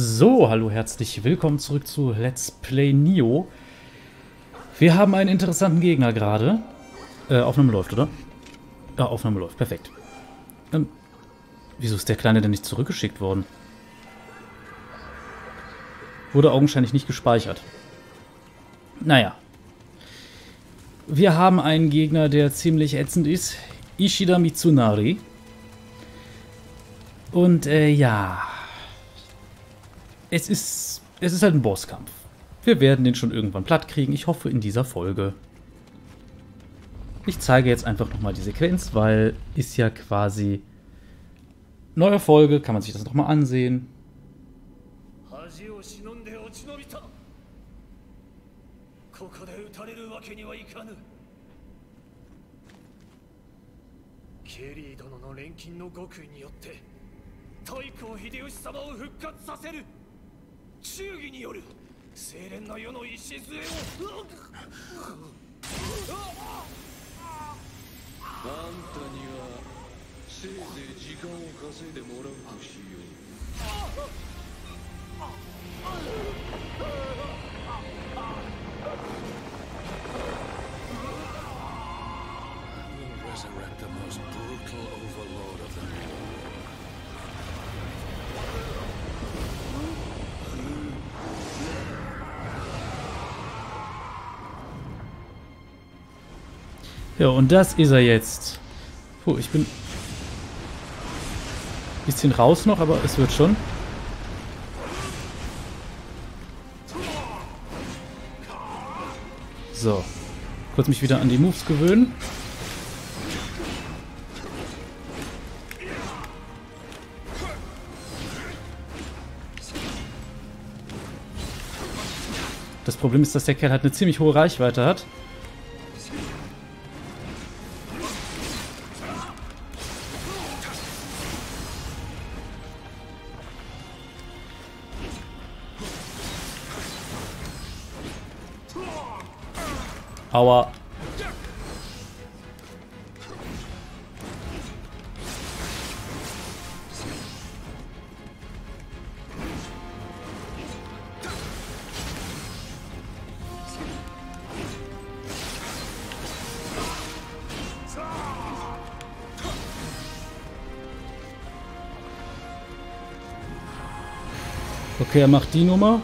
So, hallo, herzlich willkommen zurück zu Let's Play Nio. Wir haben einen interessanten Gegner gerade. Äh, Aufnahme läuft, oder? Ja, Aufnahme läuft, perfekt. Ähm, wieso ist der Kleine denn nicht zurückgeschickt worden? Wurde augenscheinlich nicht gespeichert. Naja. Wir haben einen Gegner, der ziemlich ätzend ist. Ishida Mitsunari. Und äh, ja, es ist, es ist halt ein Bosskampf. Wir werden den schon irgendwann platt kriegen. Ich hoffe in dieser Folge. Ich zeige jetzt einfach nochmal die Sequenz, weil ist ja quasi neue Folge, kann man sich das nochmal ansehen. Kerry 殿の錬金の極意によって太閤秀吉様を復活させる 忠義による精錬の世の礎を。あんたにはせいぜい時間を稼いでもらうとしよう Ja, und das ist er jetzt. Puh, ich bin... Bisschen raus noch, aber es wird schon. So. Kurz mich wieder an die Moves gewöhnen. Das Problem ist, dass der Kerl halt eine ziemlich hohe Reichweite hat. Aua. Okay, er macht die Nummer.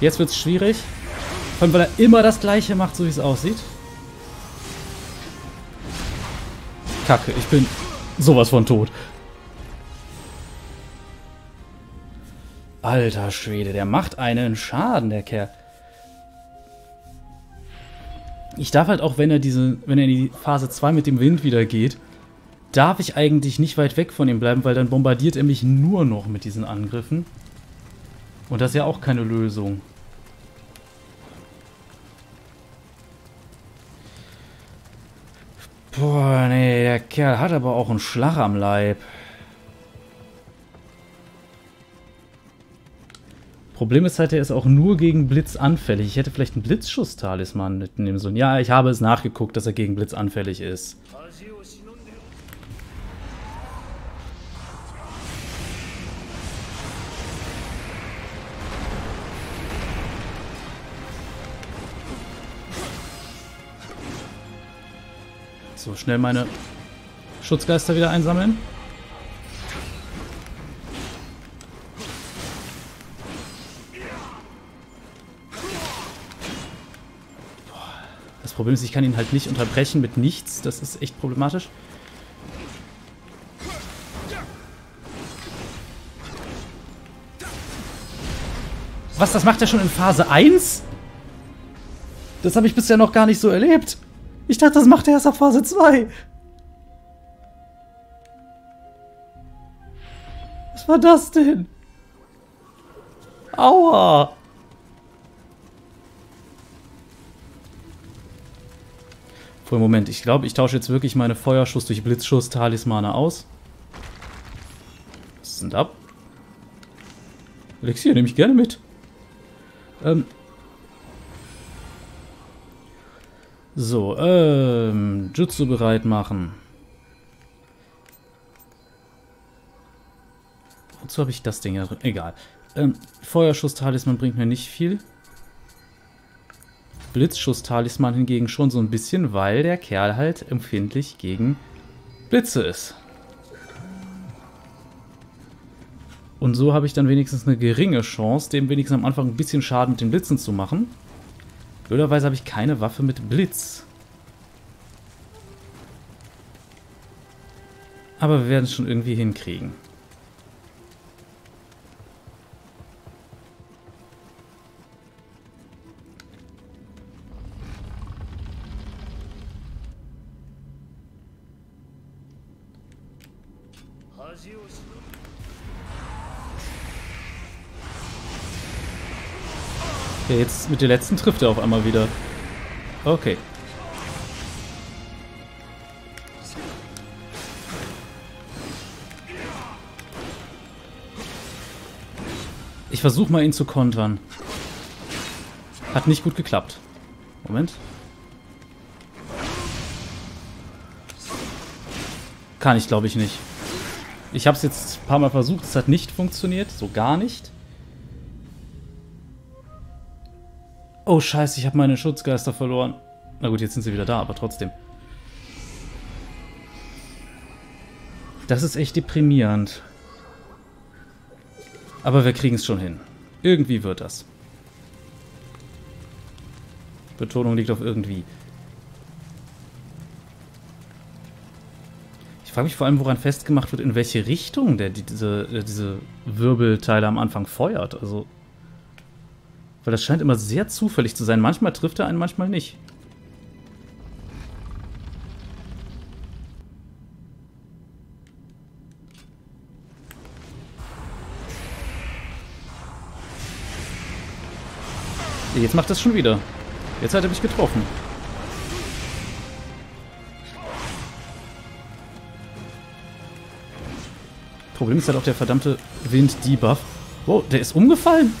Jetzt wird's schwierig. Vor allem, weil er immer das gleiche macht, so wie es aussieht. Kacke, ich bin sowas von tot. Alter Schwede, der macht einen Schaden, der Kerl. Ich darf halt auch, wenn er diese, wenn er in die Phase 2 mit dem Wind wieder geht, darf ich eigentlich nicht weit weg von ihm bleiben, weil dann bombardiert er mich nur noch mit diesen Angriffen. Und das ist ja auch keine Lösung. Boah, nee, der Kerl hat aber auch einen Schlag am Leib. Problem ist halt, er ist auch nur gegen Blitz anfällig. Ich hätte vielleicht einen Blitzschuss-Talisman mitnehmen sollen. Ja, ich habe es nachgeguckt, dass er gegen Blitz anfällig ist. Schnell meine Schutzgeister wieder einsammeln. Das Problem ist, ich kann ihn halt nicht unterbrechen mit nichts. Das ist echt problematisch. Was, das macht er schon in Phase 1? Das habe ich bisher noch gar nicht so erlebt. Ich dachte, das macht er erst ab Phase 2. Was war das denn? Aua. Vor Moment, ich glaube, ich tausche jetzt wirklich meine Feuerschuss durch Blitzschuss-Talismane aus. Was sind ab? Elixier nehme ich gerne mit. Ähm, So, ähm, Jutsu bereit machen. Wozu habe ich das Ding da drin? Egal. Ähm, Feuerschuss-Talisman bringt mir nicht viel. Blitzschuss-Talisman hingegen schon so ein bisschen, weil der Kerl halt empfindlich gegen Blitze ist. Und so habe ich dann wenigstens eine geringe Chance, dem wenigstens am Anfang ein bisschen Schaden mit den Blitzen zu machen. Blöderweise habe ich keine Waffe mit Blitz. Aber wir werden es schon irgendwie hinkriegen. Ja, jetzt mit der letzten trifft er auf einmal wieder. Okay. Ich versuche mal ihn zu kontern. Hat nicht gut geklappt. Moment. Kann ich, glaube ich, nicht. Ich habe es jetzt ein paar Mal versucht, es hat nicht funktioniert, so gar nicht. Oh scheiße, ich habe meine Schutzgeister verloren. Na gut, jetzt sind sie wieder da, aber trotzdem. Das ist echt deprimierend. Aber wir kriegen es schon hin. Irgendwie wird das. Betonung liegt auf irgendwie. Ich frage mich vor allem, woran festgemacht wird, in welche Richtung der diese, diese Wirbelteile am Anfang feuert. Also weil das scheint immer sehr zufällig zu sein. Manchmal trifft er einen, manchmal nicht. Jetzt macht das schon wieder. Jetzt hat er mich getroffen. Problem ist halt auch der verdammte Wind-Debuff. Wow, der ist umgefallen.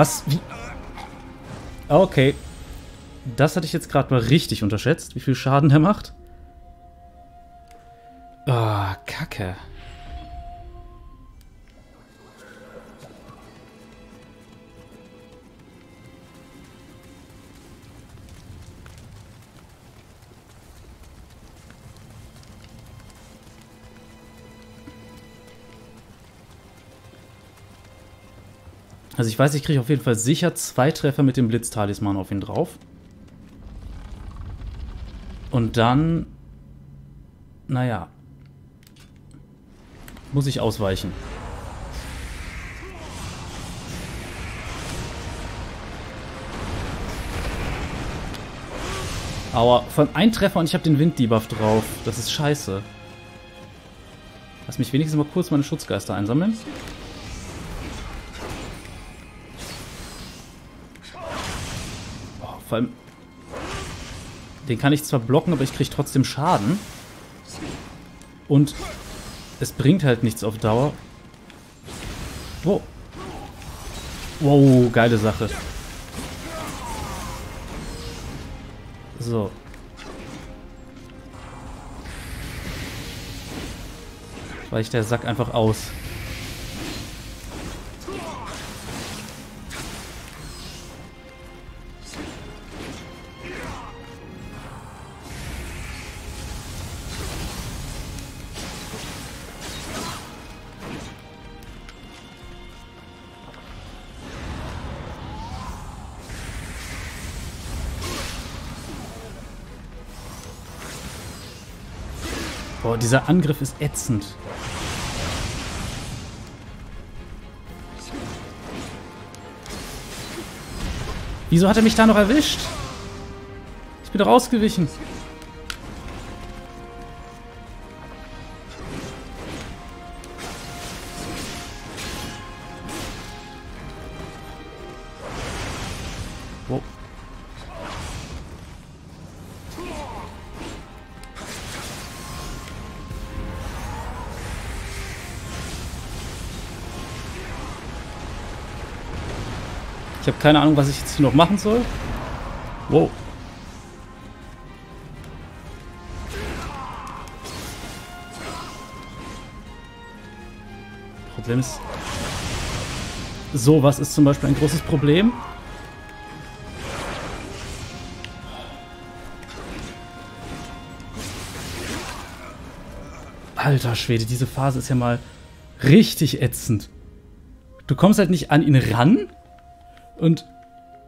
Was? Wie? Okay. Das hatte ich jetzt gerade mal richtig unterschätzt, wie viel Schaden der macht. Ah, oh, Kacke. Also ich weiß, ich kriege auf jeden Fall sicher zwei Treffer mit dem Blitz-Talisman auf ihn drauf. Und dann... Naja. Muss ich ausweichen. Aua, von ein Treffer und ich habe den Wind-Debuff drauf. Das ist scheiße. Lass mich wenigstens mal kurz meine Schutzgeister einsammeln. Vor allem... Den kann ich zwar blocken, aber ich kriege trotzdem Schaden. Und es bringt halt nichts auf Dauer. Wow. Wow, geile Sache. So. Weicht der Sack einfach aus. Boah, dieser Angriff ist ätzend. Wieso hat er mich da noch erwischt? Ich bin rausgewichen. Ich habe keine Ahnung, was ich jetzt hier noch machen soll. Wow. Problem ist... Sowas ist zum Beispiel ein großes Problem. Alter Schwede, diese Phase ist ja mal richtig ätzend. Du kommst halt nicht an ihn ran und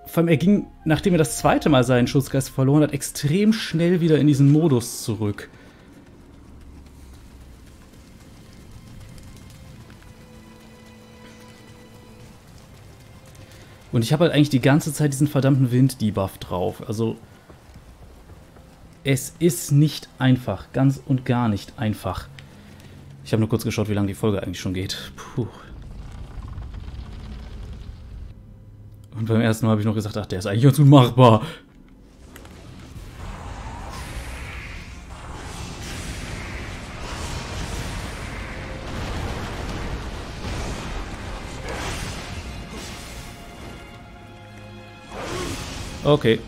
vor allem er ging, nachdem er das zweite Mal seinen Schutzgeist verloren hat, extrem schnell wieder in diesen Modus zurück. Und ich habe halt eigentlich die ganze Zeit diesen verdammten Wind-Debuff drauf. Also es ist nicht einfach. Ganz und gar nicht einfach. Ich habe nur kurz geschaut, wie lange die Folge eigentlich schon geht. Puh. Und beim ersten Mal habe ich noch gesagt, ach, der ist eigentlich ganz unmachbar. Okay.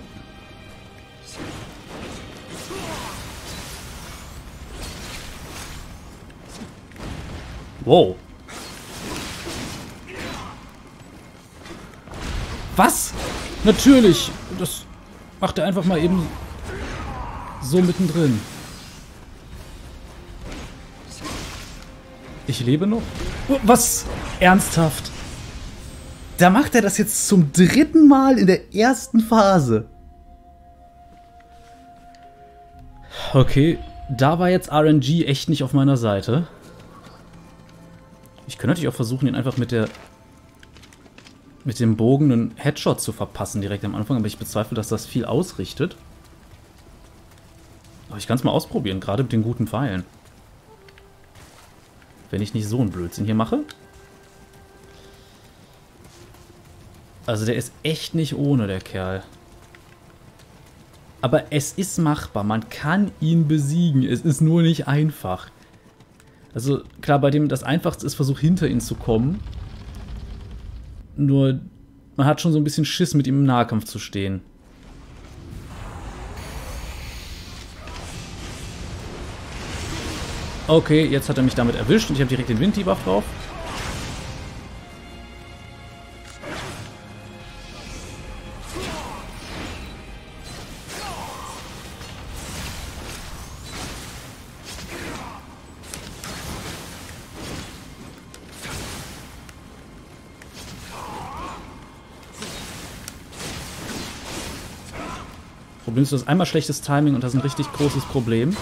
Wow. Was? Natürlich. Das macht er einfach mal eben so mittendrin. Ich lebe noch? Oh, was? Ernsthaft? Da macht er das jetzt zum dritten Mal in der ersten Phase. Okay, da war jetzt RNG echt nicht auf meiner Seite. Ich könnte natürlich auch versuchen, ihn einfach mit der mit dem Bogen einen Headshot zu verpassen direkt am Anfang, aber ich bezweifle, dass das viel ausrichtet. Aber ich kann es mal ausprobieren, gerade mit den guten Pfeilen. Wenn ich nicht so einen Blödsinn hier mache. Also der ist echt nicht ohne, der Kerl. Aber es ist machbar, man kann ihn besiegen, es ist nur nicht einfach. Also klar, bei dem das Einfachste ist, versuch hinter ihn zu kommen. Nur, man hat schon so ein bisschen Schiss, mit ihm im Nahkampf zu stehen. Okay, jetzt hat er mich damit erwischt und ich habe direkt den Wind-Debuff drauf. Problem ist, du hast einmal schlechtes Timing und das ist ein richtig großes Problem.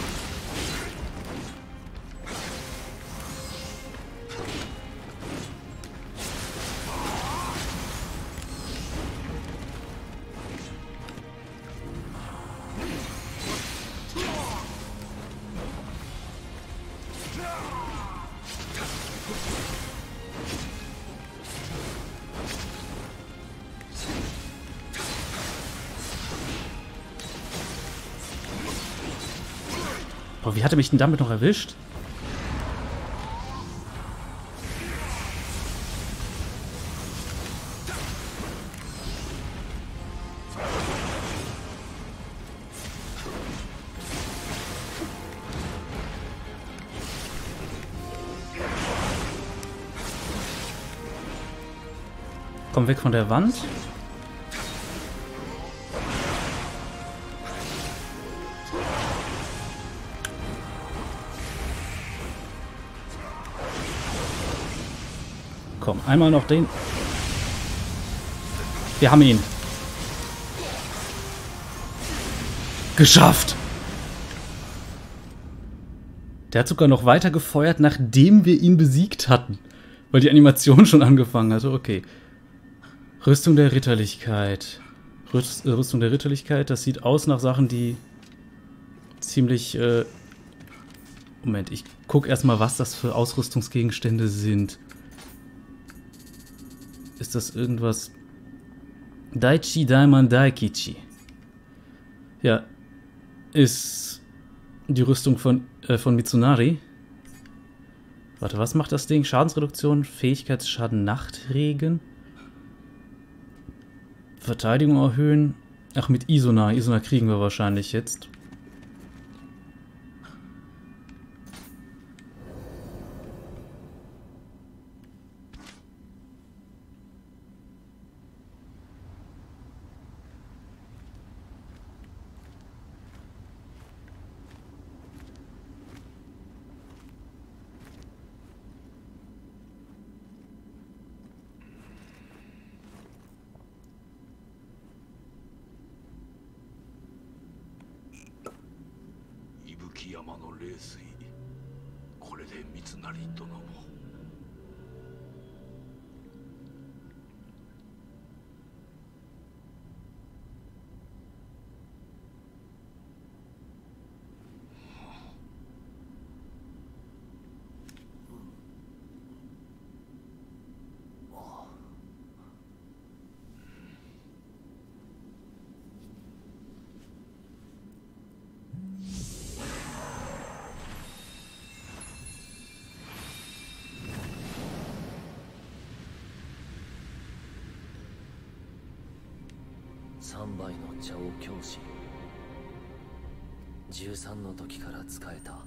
Boah, wie hat er mich denn damit noch erwischt? Komm weg von der Wand. Komm, einmal noch den. Wir haben ihn. Geschafft! Der hat sogar noch weiter gefeuert, nachdem wir ihn besiegt hatten. Weil die Animation schon angefangen hatte. Okay. Rüstung der Ritterlichkeit. Rüst, äh, Rüstung der Ritterlichkeit, das sieht aus nach Sachen, die ziemlich... Äh Moment, ich gucke erstmal, was das für Ausrüstungsgegenstände sind. Ist das irgendwas? Daichi Daiman Daikichi. Ja. Ist die Rüstung von, äh, von Mitsunari. Warte, was macht das Ding? Schadensreduktion, Fähigkeitsschaden, Nachtregen. Verteidigung erhöhen. Ach, mit Isona. Isona kriegen wir wahrscheinlich jetzt.3 様の冷水これで三成殿も3杯の茶を教師。13の時から仕えた。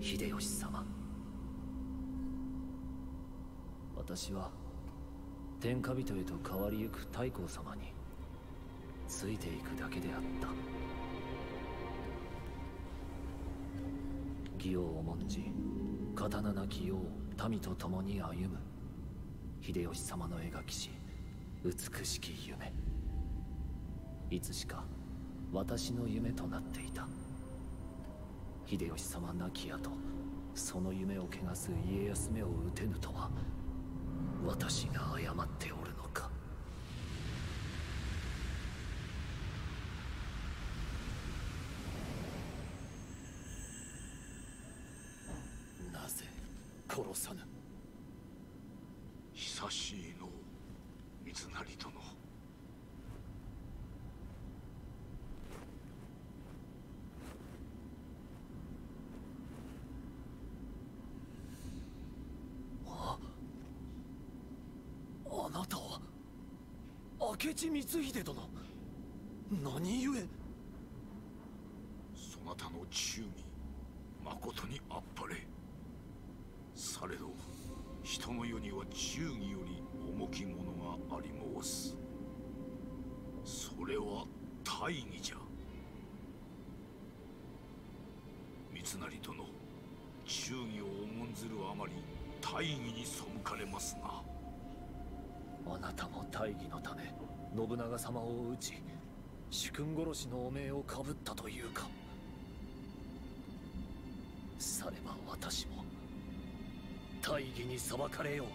秀吉様。私は天下人へと変わりゆく太閤様についていくだけであった。義を重んじ刀なき世を民と共に歩む。秀吉様の描きし美しき夢。いつしか私の夢となっていた。秀吉様亡き後その夢を汚す家康めを打てぬとは私が誤っておるのか。なぜ殺さぬ？久しいの三成殿あなたは明智光秀殿。何故？そなたの忠義まことにあっぱれ。されど人の世には忠義より重きものがあり申す。それは大義じゃ。三成殿忠義を重んずるあまり大義に背かれますな。あなたも大義のため信長様を討ち主君殺しの汚名をかぶったというか。されば私も大義に裁かれよう。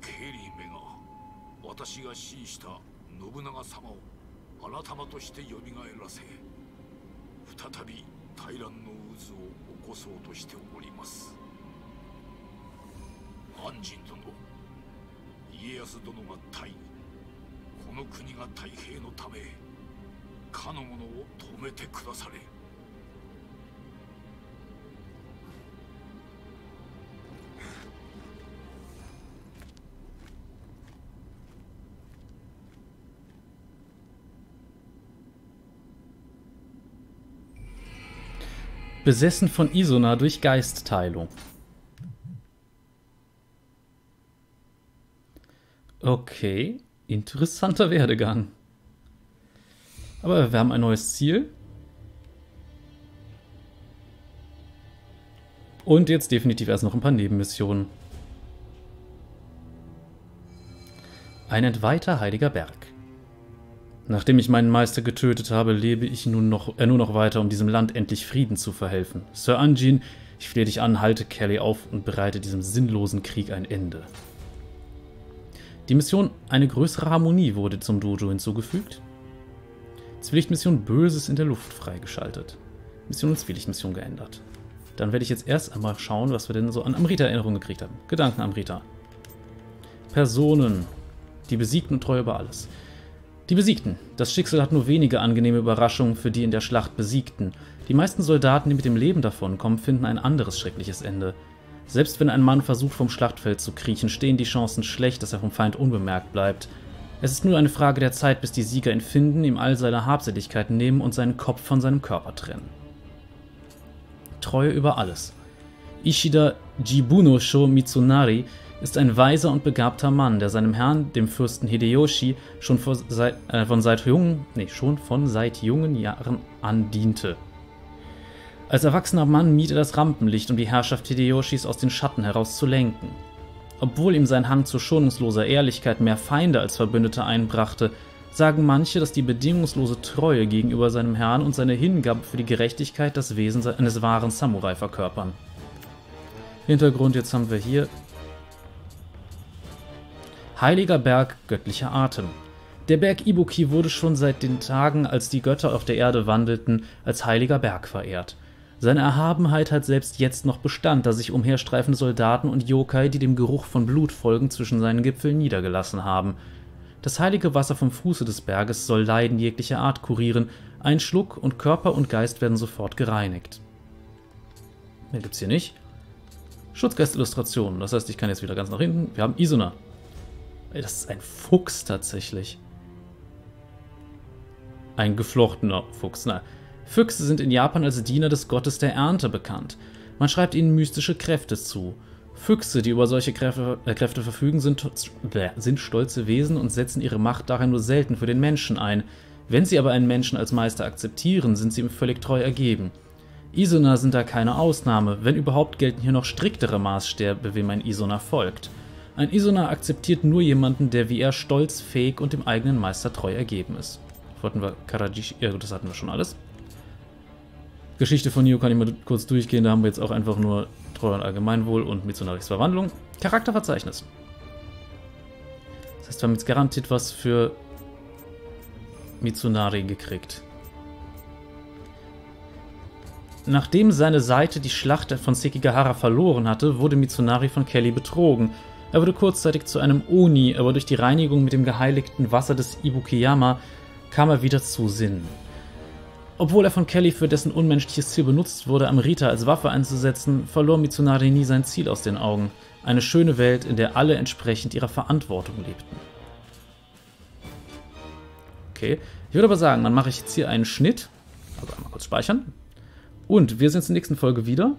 ケリーめが私が死した信長様を改まとして蘇らせ再び大乱の渦を起こそうとしております。安心殿家康殿が大義この国が太平のためかの者を止めてくだされ「Besessen von Isona durch Geistteilung. Okay, interessanter Werdegang. Aber wir haben ein neues Ziel. Und jetzt definitiv erst noch ein paar Nebenmissionen. Ein entweihter heiliger Berg. Nachdem ich meinen Meister getötet habe, lebe ich nun noch, äh, nur noch weiter, um diesem Land endlich Frieden zu verhelfen. Sir Anjin, ich flehe dich an, halte Kelly auf und bereite diesem sinnlosen Krieg ein Ende. Die Mission Eine größere Harmonie wurde zum Dojo hinzugefügt. Zwielichtmission Böses in der Luft freigeschaltet. Mission und Zwielichtmission geändert. Dann werde ich jetzt erst einmal schauen, was wir denn so an Amrita-Erinnerungen gekriegt haben. Gedanken Amrita. Personen. Die Besiegten und treu über alles. Die Besiegten. Das Schicksal hat nur wenige angenehme Überraschungen für die in der Schlacht Besiegten. Die meisten Soldaten, die mit dem Leben davonkommen, finden ein anderes schreckliches Ende. Selbst wenn ein Mann versucht, vom Schlachtfeld zu kriechen, stehen die Chancen schlecht, dass er vom Feind unbemerkt bleibt. Es ist nur eine Frage der Zeit, bis die Sieger ihn finden, ihm all seine Habseligkeiten nehmen und seinen Kopf von seinem Körper trennen. Treue über alles. Ishida Jibunosho Mitsunari ist ein weiser und begabter Mann, der seinem Herrn, dem Fürsten Hideyoshi, schon, seit, äh, von, seit jungen, nee, schon von seit jungen Jahren an diente. Als erwachsener Mann mied er das Rampenlicht, um die Herrschaft Hideyoshis aus den Schatten heraus zu lenken. Obwohl ihm sein Hang zu schonungsloser Ehrlichkeit mehr Feinde als Verbündete einbrachte, sagen manche, dass die bedingungslose Treue gegenüber seinem Herrn und seine Hingabe für die Gerechtigkeit das Wesen eines wahren Samurai verkörpern. Hintergrund, jetzt haben wir hier Heiliger Berg, göttlicher Atem. Der Berg Ibuki wurde schon seit den Tagen, als die Götter auf der Erde wandelten, als heiliger Berg verehrt. Seine Erhabenheit hat selbst jetzt noch Bestand, da sich umherstreifende Soldaten und Yokai, die dem Geruch von Blut folgen, zwischen seinen Gipfeln niedergelassen haben. Das heilige Wasser vom Fuße des Berges soll Leiden jeglicher Art kurieren. Ein Schluck und Körper und Geist werden sofort gereinigt. Mehr gibt's hier nicht. Schutzgeist-Illustrationen. Das heißt, ich kann jetzt wieder ganz nach hinten. Wir haben Isuna. Das ist ein Fuchs tatsächlich. Ein geflochtener Fuchs. Na, Füchse sind in Japan als Diener des Gottes der Ernte bekannt. Man schreibt ihnen mystische Kräfte zu. Füchse, die über solche Kräfte, äh, Kräfte verfügen, sind, sind stolze Wesen und setzen ihre Macht daher nur selten für den Menschen ein. Wenn sie aber einen Menschen als Meister akzeptieren, sind sie ihm völlig treu ergeben. Isona sind da keine Ausnahme, wenn überhaupt gelten hier noch striktere Maßstäbe, wem ein Isona folgt. Ein Isona akzeptiert nur jemanden, der wie er stolz, fähig und dem eigenen Meister treu ergeben ist. Wollten wir Karajishi, ja das hatten wir schon alles. Geschichte von Nio kann ich mal kurz durchgehen. Da haben wir jetzt auch einfach nur Treu und Allgemeinwohl und Mitsunaris Verwandlung. Charakterverzeichnis. Das heißt, wir haben jetzt garantiert was für Mitsunari gekriegt. Nachdem seine Seite die Schlacht von Sekigahara verloren hatte, wurde Mitsunari von Kelly betrogen. Er wurde kurzzeitig zu einem Oni, aber durch die Reinigung mit dem geheiligten Wasser des Ibukiyama kam er wieder zu Sinn. Obwohl er von Kelly für dessen unmenschliches Ziel benutzt wurde, Amrita als Waffe einzusetzen, verlor Mitsunari nie sein Ziel aus den Augen. Eine schöne Welt, in der alle entsprechend ihrer Verantwortung lebten. Okay, ich würde aber sagen, dann mache ich jetzt hier einen Schnitt. Also einmal kurz speichern. Und wir sehen uns in der nächsten Folge wieder.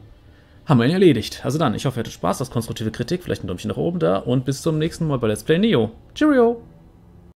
Haben wir ihn erledigt. Also dann, ich hoffe, ihr hattet Spaß, das konstruktive Kritik, vielleicht ein Däumchen nach oben da und bis zum nächsten Mal bei Let's Play Neo. Cheerio!